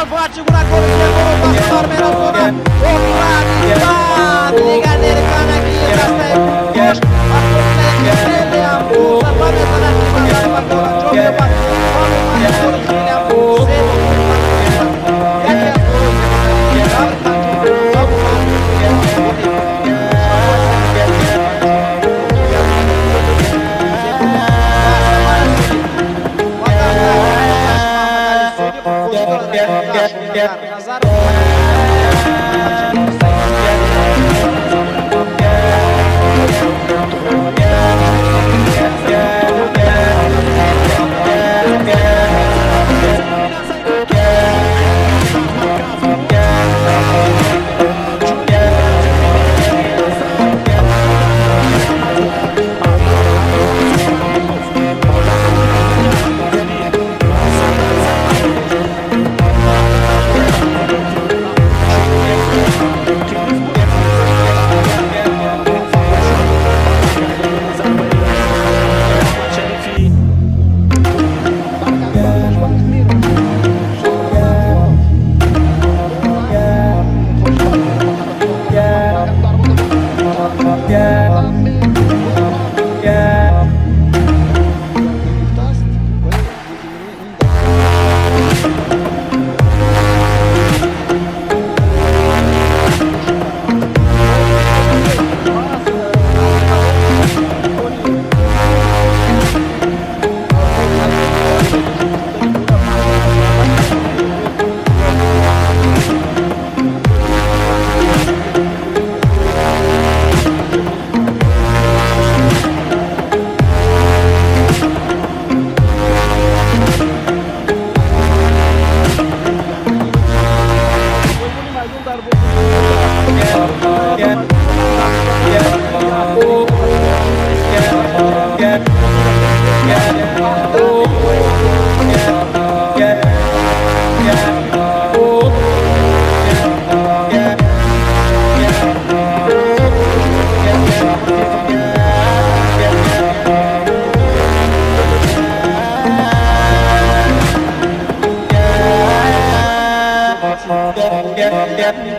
Bora, vote, segura a cola, chegou, passou, número zona. Opa, ligado, liga nele, cana aqui,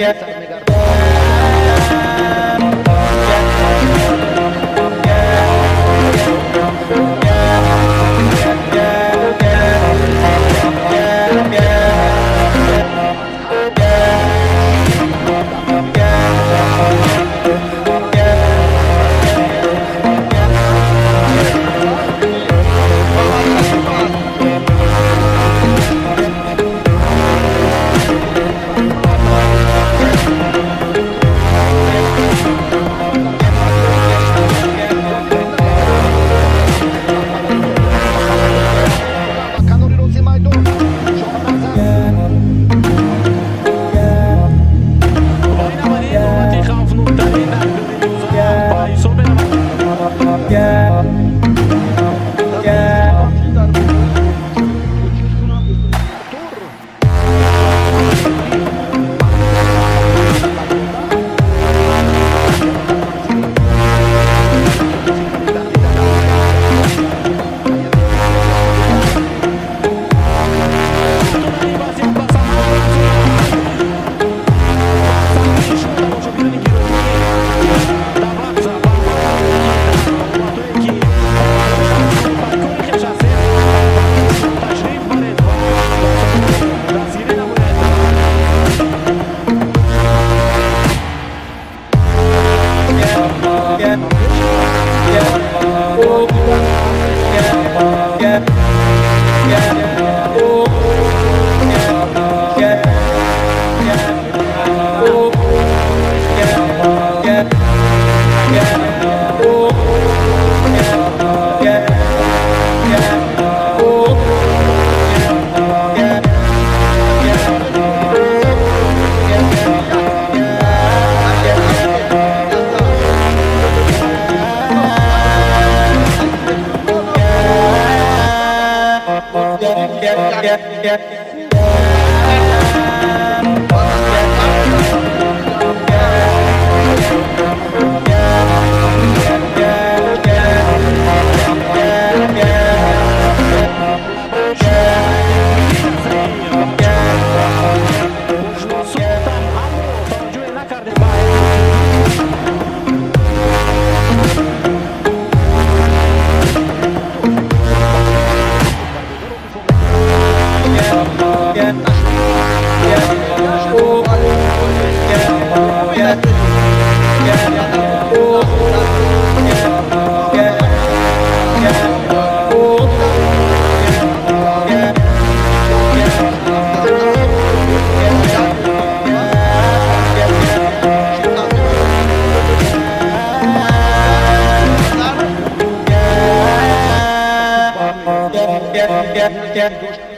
get again. get, get, get, get. Jack, Jack, Jack.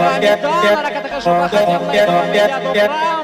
Mari doa, katakan subhanallah,